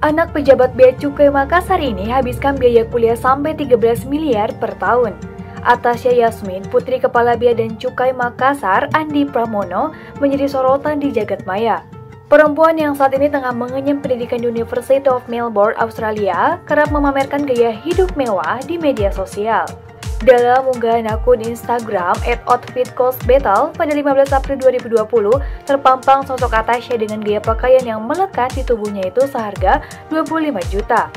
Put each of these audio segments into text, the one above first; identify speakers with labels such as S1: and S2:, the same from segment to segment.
S1: Anak pejabat Bea Cukai Makassar ini habiskan biaya kuliah sampai 13 miliar per tahun. Atasya Yasmin, Putri Kepala Bea dan Cukai Makassar, Andi Pramono, menjadi sorotan di jagat maya. Perempuan yang saat ini tengah mengenyam pendidikan di University of Melbourne, Australia, kerap memamerkan gaya hidup mewah di media sosial. Dalam unggahan akun Instagram @outfitcostbattle pada 15 April 2020, terpampang sosok Atasha dengan gaya pakaian yang melekat di tubuhnya itu seharga 25 juta.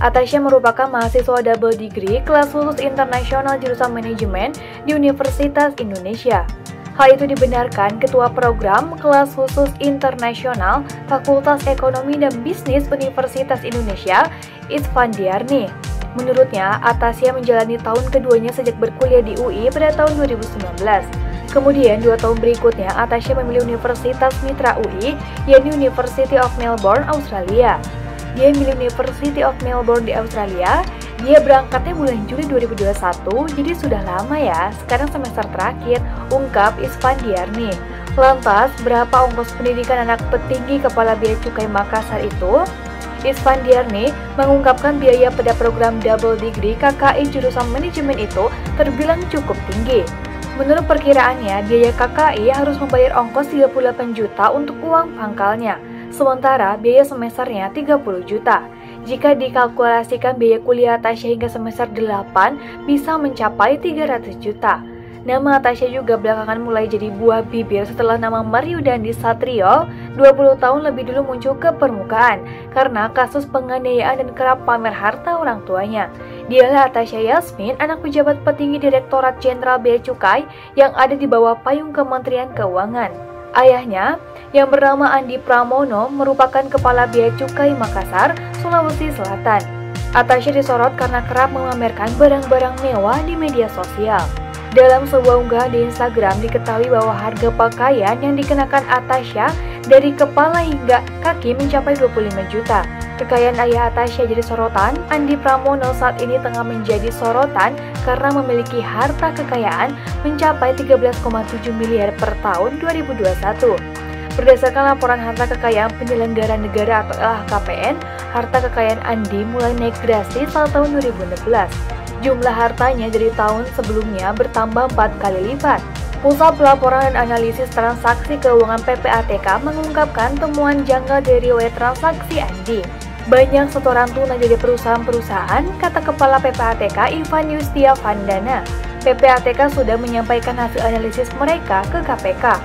S1: Atasha merupakan mahasiswa double degree kelas khusus internasional jurusan manajemen di Universitas Indonesia. Hal itu dibenarkan Ketua Program Kelas Khusus Internasional Fakultas Ekonomi dan Bisnis Universitas Indonesia, Isfandiarni. Menurutnya, Atasya menjalani tahun keduanya sejak berkuliah di UI pada tahun 2019. Kemudian, dua tahun berikutnya, Atasya memilih Universitas Mitra UI, yakni University of Melbourne, Australia. Dia memilih University of Melbourne di Australia. Dia berangkatnya bulan Juli 2021, jadi sudah lama ya. Sekarang semester terakhir, ungkap Isfandiarni. Lantas, berapa ongkos pendidikan anak petinggi Kepala Bea Cukai Makassar itu? Isfandiarni mengungkapkan biaya pada program double degree KKI jurusan manajemen itu terbilang cukup tinggi. Menurut perkiraannya, biaya KKI harus membayar ongkos 38 juta untuk uang pangkalnya, sementara biaya semesternya 30 juta. Jika dikalkulasikan biaya kuliah Tasya hingga semester 8 bisa mencapai 300 juta. Nama Tasya juga belakangan mulai jadi buah bibir setelah nama Mario Dandi Satrio 20 tahun lebih dulu muncul ke permukaan karena kasus penganiayaan dan kerap pamer harta orang tuanya. Dialah Tasya Yasmin, anak pejabat petinggi Direktorat Jenderal Bea Cukai yang ada di bawah payung Kementerian Keuangan. Ayahnya, yang bernama Andi Pramono, merupakan Kepala Bea Cukai Makassar, Sulawesi Selatan. Atasya disorot karena kerap memamerkan barang-barang mewah di media sosial. Dalam sebuah unggahan di Instagram diketahui bahwa harga pakaian yang dikenakan Atasha dari kepala hingga kaki mencapai 25 juta. Kekayaan ayah Atasha jadi sorotan, Andi Pramono saat ini tengah menjadi sorotan karena memiliki harta kekayaan mencapai 13,7 miliar per tahun 2021. Berdasarkan laporan harta kekayaan penyelenggara negara atau LHKPN, harta kekayaan Andi mulai naik drastis tahun 2016 jumlah hartanya dari tahun sebelumnya bertambah empat kali lipat. Pusat Pelaporan dan Analisis Transaksi Keuangan PPATK mengungkapkan temuan janggal dari riwayat transaksi Andi. Banyak setoran tunai dari perusahaan-perusahaan, kata Kepala PPATK Ivan Yustia Vandana. PPATK sudah menyampaikan hasil analisis mereka ke KPK.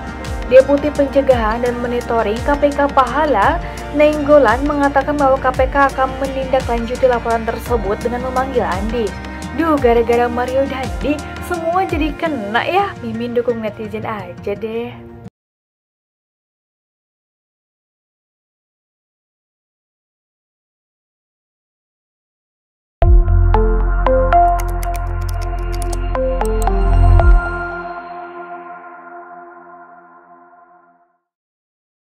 S1: Deputi Pencegahan dan Monitoring KPK Pahala, Nenggolan mengatakan bahwa KPK akan menindaklanjuti laporan tersebut dengan memanggil Andi. Duh, gara-gara Mario Dandi, semua jadi kena ya. Mimin dukung netizen aja deh.